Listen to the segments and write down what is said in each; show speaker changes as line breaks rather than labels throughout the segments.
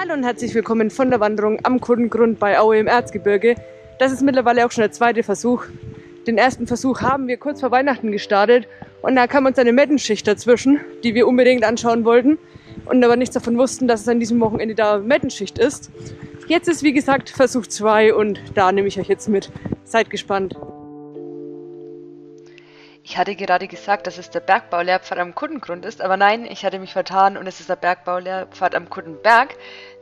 Hallo und herzlich willkommen von der Wanderung am Kundengrund bei Aue im Erzgebirge. Das ist mittlerweile auch schon der zweite Versuch. Den ersten Versuch haben wir kurz vor Weihnachten gestartet und da kam uns eine Mettenschicht dazwischen, die wir unbedingt anschauen wollten und aber nichts davon wussten, dass es an diesem Wochenende da Mettenschicht ist. Jetzt ist wie gesagt Versuch 2 und da nehme ich euch jetzt mit. Seid gespannt.
Ich hatte gerade gesagt, dass es der Bergbaulehrpfad am Kuddengrund ist, aber nein, ich hatte mich vertan und es ist der Bergbaulehrpfad am Kuddenberg.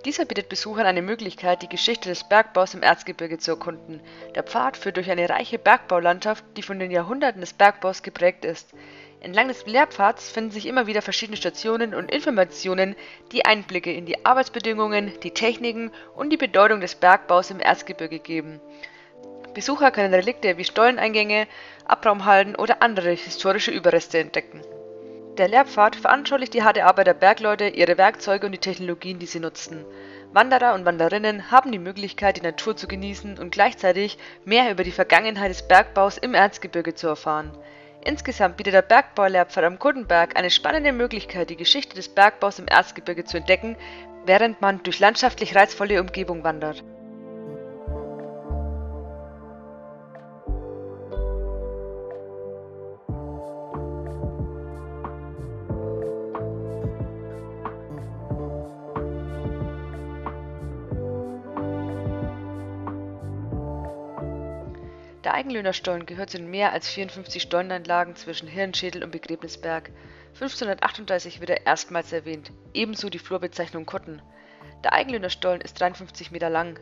Dieser bietet Besuchern eine Möglichkeit, die Geschichte des Bergbaus im Erzgebirge zu erkunden. Der Pfad führt durch eine reiche Bergbaulandschaft, die von den Jahrhunderten des Bergbaus geprägt ist. Entlang des Lehrpfads finden sich immer wieder verschiedene Stationen und Informationen, die Einblicke in die Arbeitsbedingungen, die Techniken und die Bedeutung des Bergbaus im Erzgebirge geben. Besucher können Relikte wie Stolleneingänge, Abraumhalden oder andere historische Überreste entdecken. Der Lehrpfad veranschaulicht die harte Arbeit der Bergleute, ihre Werkzeuge und die Technologien, die sie nutzten. Wanderer und Wanderinnen haben die Möglichkeit, die Natur zu genießen und gleichzeitig mehr über die Vergangenheit des Bergbaus im Erzgebirge zu erfahren. Insgesamt bietet der Bergbaulehrpfad am Kuddenberg eine spannende Möglichkeit, die Geschichte des Bergbaus im Erzgebirge zu entdecken, während man durch landschaftlich reizvolle Umgebung wandert. Der Eigenlöhner Stollen gehört zu den mehr als 54 Stollenanlagen zwischen Hirnschädel und Begräbnisberg. 1538 wird er erstmals erwähnt, ebenso die Flurbezeichnung Kotten. Der Eigenlöhner Stollen ist 53 Meter lang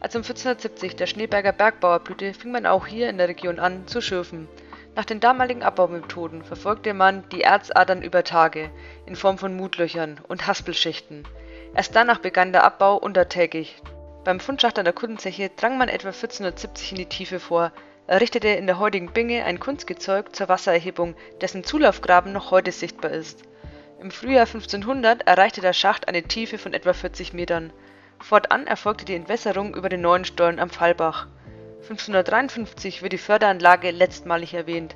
Als um 1470 der Schneeberger Bergbau erblühte, fing man auch hier in der Region an, zu schürfen. Nach den damaligen Abbaumethoden verfolgte man die Erzadern über Tage in Form von Mutlöchern und Haspelschichten. Erst danach begann der Abbau untertägig. Beim Fundschacht an der Kuddenzeche drang man etwa 1470 in die Tiefe vor, errichtete in der heutigen Binge ein Kunstgezeug zur Wassererhebung, dessen Zulaufgraben noch heute sichtbar ist. Im Frühjahr 1500 erreichte der Schacht eine Tiefe von etwa 40 Metern Fortan erfolgte die Entwässerung über den neuen Stollen am Fallbach. 1553 wird die Förderanlage letztmalig erwähnt.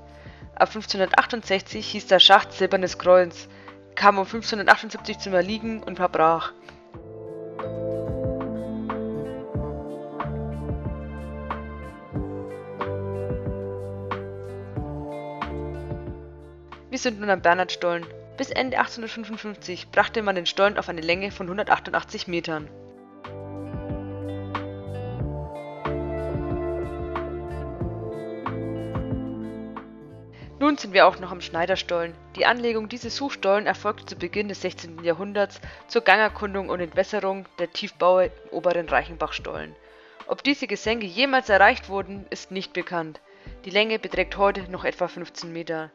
Ab 1568 hieß der Schacht Silbernes Kreuz, kam um 1578 zum Erliegen und verbrach. Wir sind nun am Bernhardstollen. Bis Ende 1855 brachte man den Stollen auf eine Länge von 188 Metern Nun sind wir auch noch am Schneiderstollen. Die Anlegung dieses Suchstollen erfolgte zu Beginn des 16. Jahrhunderts zur Gangerkundung und Entwässerung der Tiefbaue im oberen Reichenbachstollen. Ob diese Gesenke jemals erreicht wurden, ist nicht bekannt. Die Länge beträgt heute noch etwa 15 Meter.